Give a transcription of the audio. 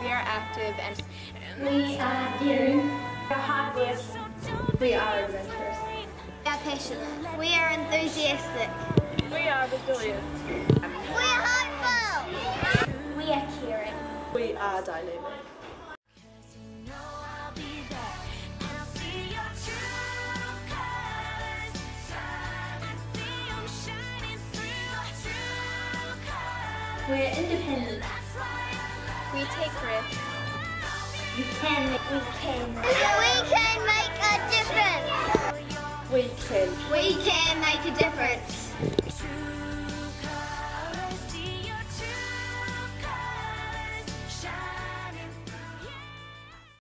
creative and We are daring. We are hardworking. We are adventurous. We are passionate. We are enthusiastic. We are resilient. We are hopeful. We are caring. We are dynamic. We're independent. We take risks. We can make, we can. We can make a difference. We can. We can make a difference.